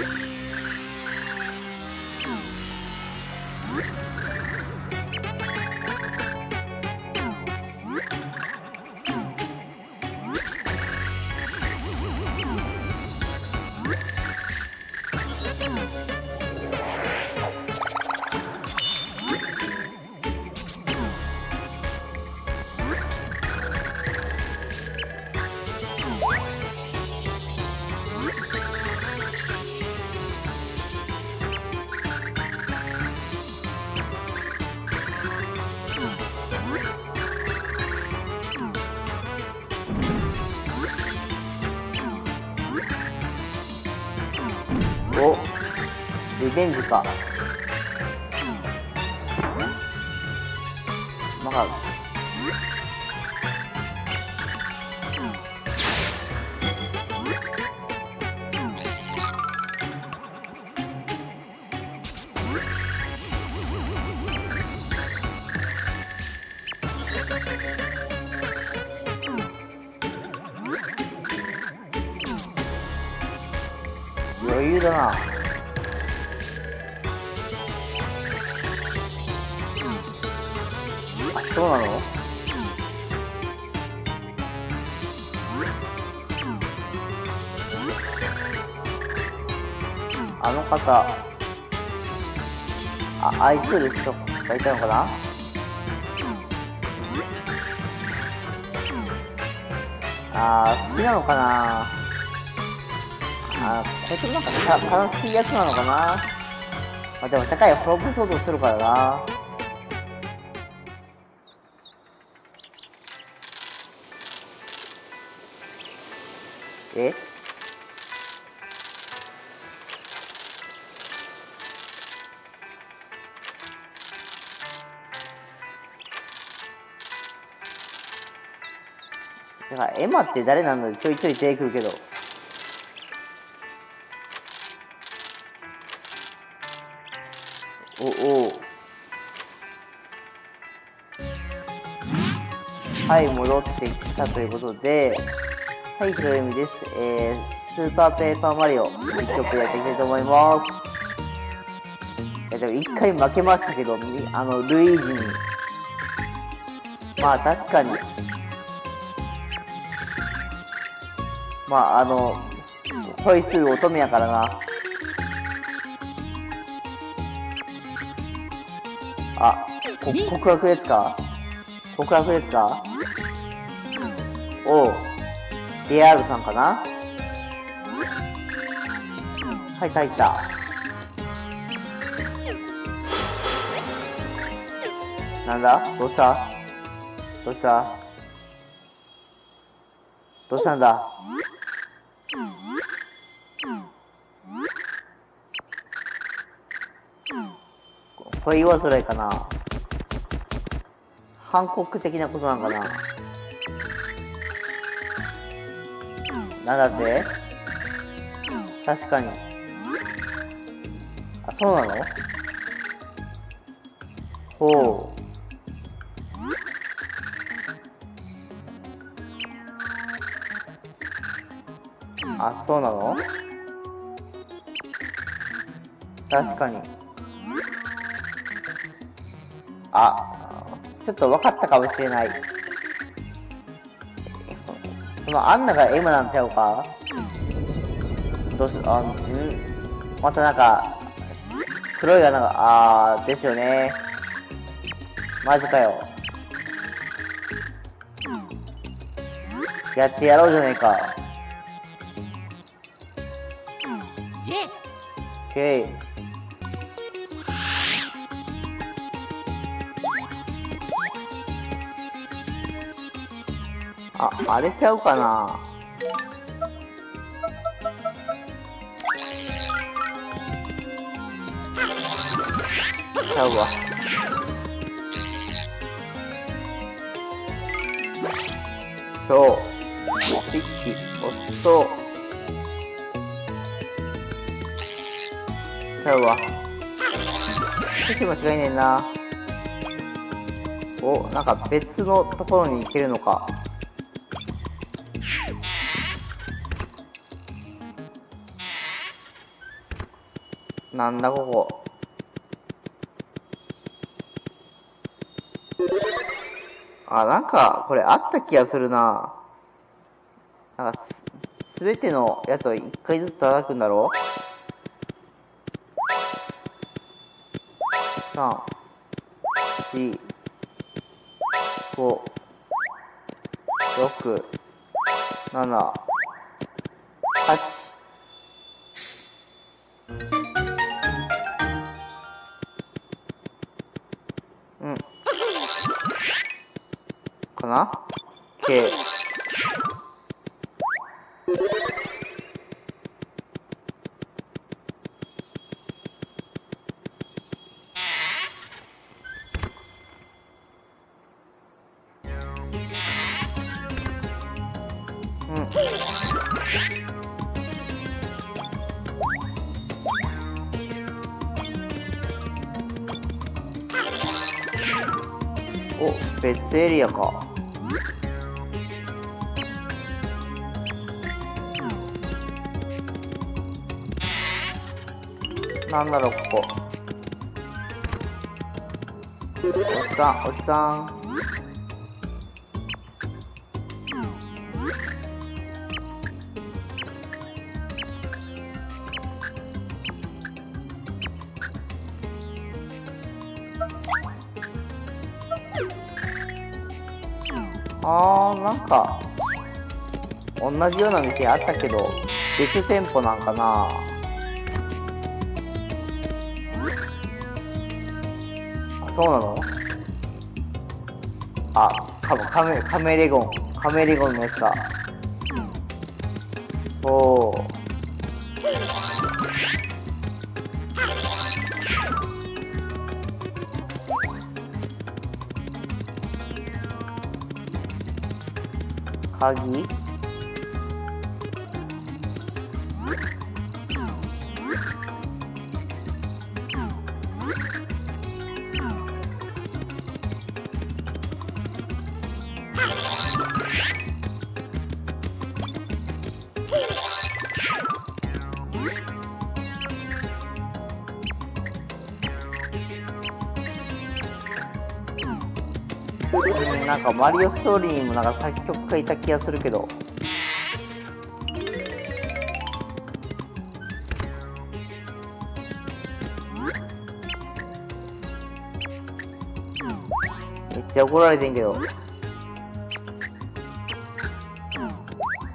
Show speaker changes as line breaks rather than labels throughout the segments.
おリベンジか。なんか。余裕だなあそうなの？あの方あ愛する人がいたのかな？あー好きなのかな？あーこいつもなんかた楽しいやつなのかな？まあでも世界を滅ぼそうとするからな。えだからエマって誰なのちょいちょい出てくるけど。おお。はい戻ってきたということで。はいひろゆみです。えー、スーパーペーパーマリオ一曲やっていきたいと思います。いやでも一回負けましたけどあのルイージに。まあ確かに。まああの恋する乙女やからな。あ、こ告白ですか？告白ですか？おう、DR さんかな？はい、来た。なんだ？どうした？どうした？どうしたんだ？恋煩いかな。反国的なことなんかな。なんだって確かに。あそうなの？ほう。あそうなの？確かに。あちょっと分かったかもしれない。そのアンナが M なんちゃうか？どうすあん？またなんか黒い穴があーですよね。マジかよ。やってやろうじゃねえか。
イ
あ、あれちゃうかなちゃうわ。そう。スイッチ押すと、ちゃうわ。少し間違いねえな。お、なんか別のところに行けるのか。なんだここ。あなんかこれあった気がするな。なんかすべてのやつを1回ずつ叩くんだろ3 4 5 6 7 8な ?K お別エリアか。なんだろうここ。おっさんおっさん。あーなんか同じような店あったけど別店舗なんかな。そうなの？あカカメカメレゴンカメレゴンのやつだ。おお鍵？なんかマリオストーリーにもなんか作曲家いた気がするけど。めっちゃ怒られてんけど。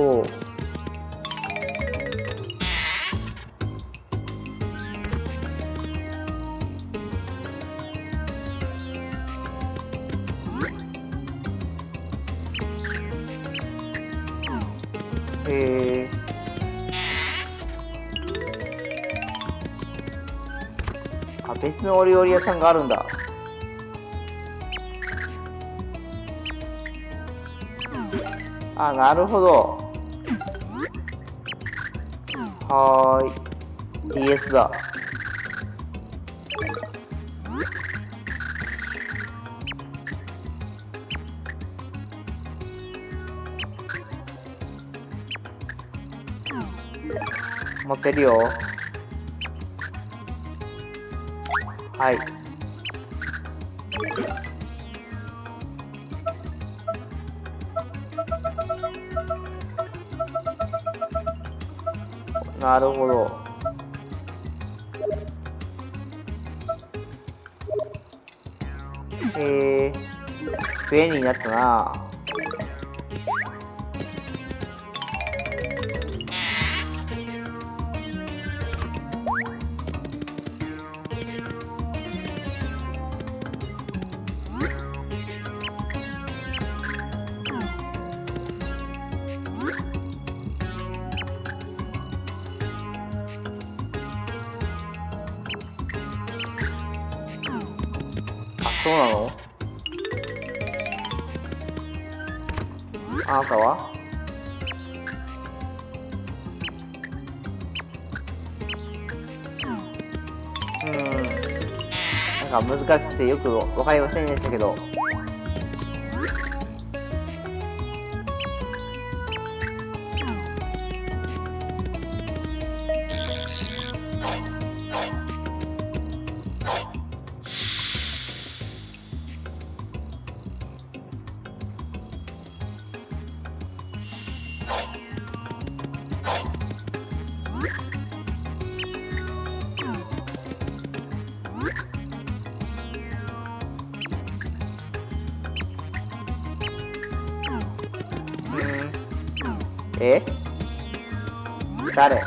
おうへえあ別のお料理屋さんがあるんだ。あなるほど。ーい DS だ持ってるよ。はい。なるほど。便利になったななんか難しくてよく分かりませんでしたけど。え誰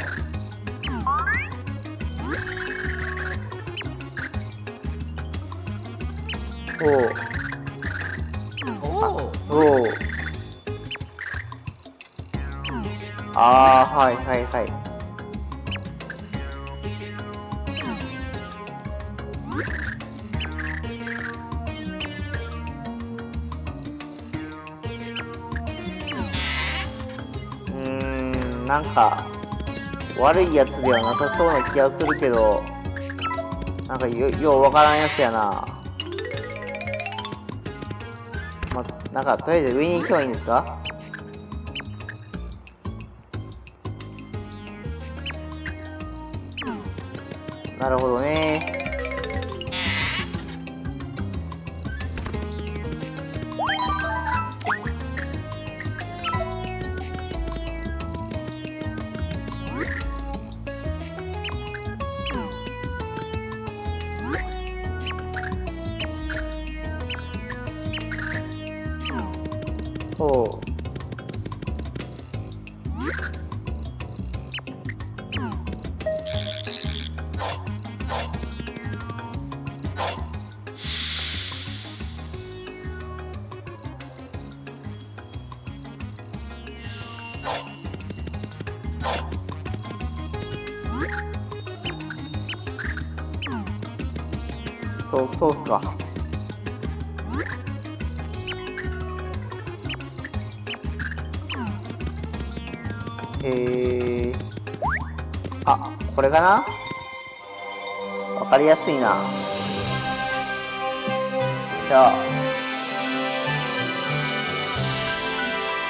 なんか悪いやつではなさそうな気がするけどなんかよようわからんやつやな。まなんかとりあえず上に行けばいいんですか？なるほどそうそうっすかへえあこれかなわかりやすいなじゃあ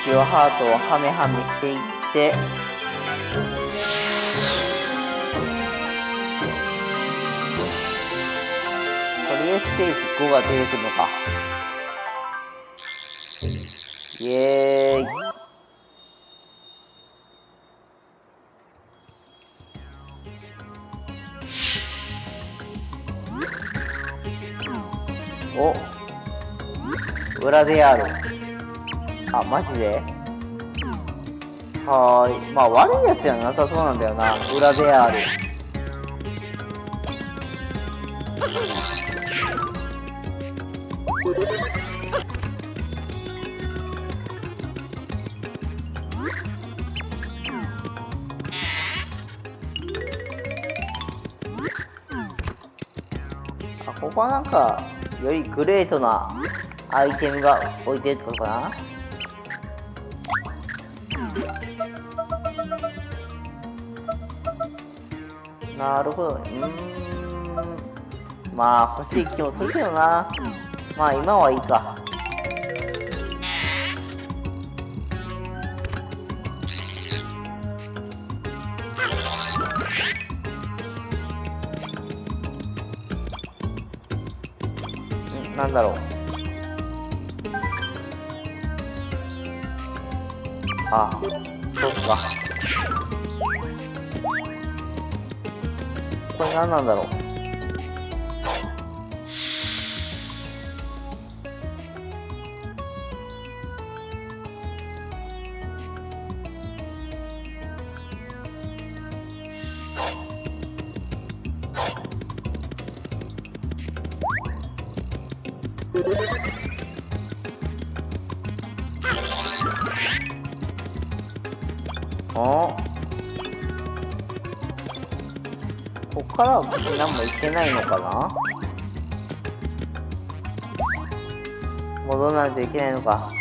ジオハートをハメハメしていってステージ5が出てくるのか。イエーイ。お。裏である。あマジで？はーい。まあ悪いやつじゃな。さそうなんだよな。裏である。あここはなんかよりグレートなアイテムが置いてるってことかな？なるほど。うん。まあ欲しい気もするけどな。うんまあ今はいいか。んなんだろう。あそうっか。これ何なんだろう。おこっからは別に何もいけないのかな？戻らないといけないのか。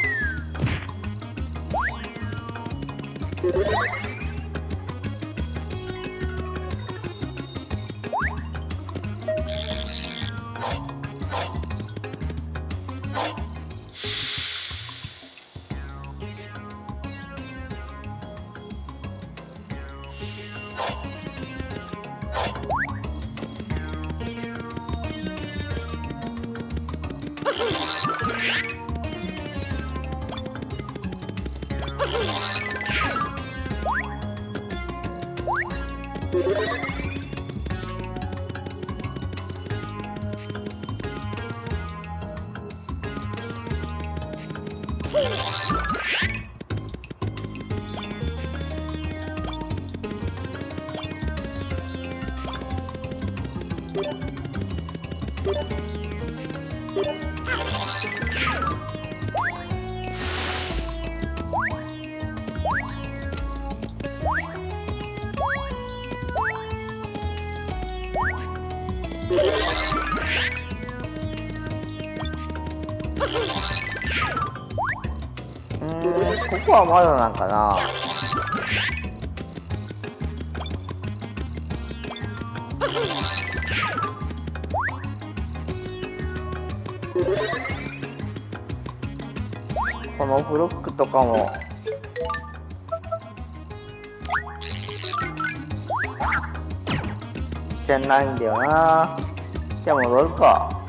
Penis! はまだなんかな。このブロックとかも。じゃないんだよな。じゃあ戻るか。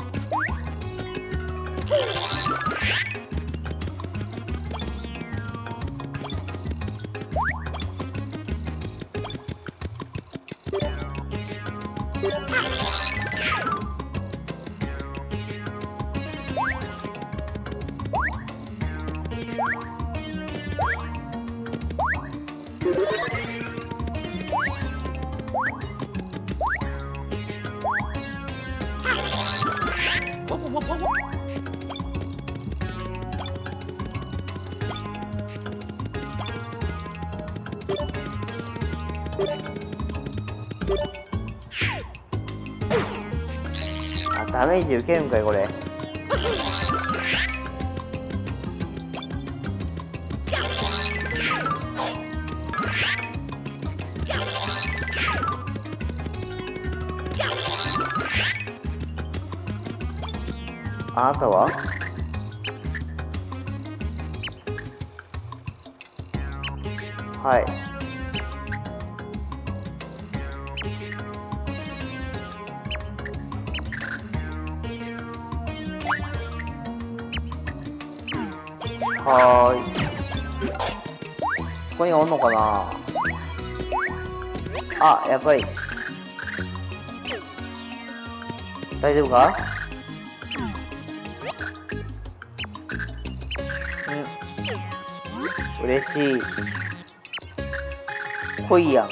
あメージ受けるんかいこれ。あなたは？はい。はーい。ここにおんのかな？あやっぱり。大丈夫か？うん。嬉しい。来いや。ん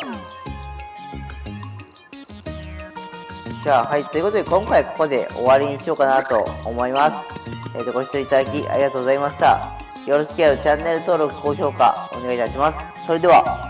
じゃあはい。ということで今回ここで終わりにしようかなと思います。えー、とご視聴いただきありがとうございました。よろしければチャンネル登録、高評価お願いいたします。それでは。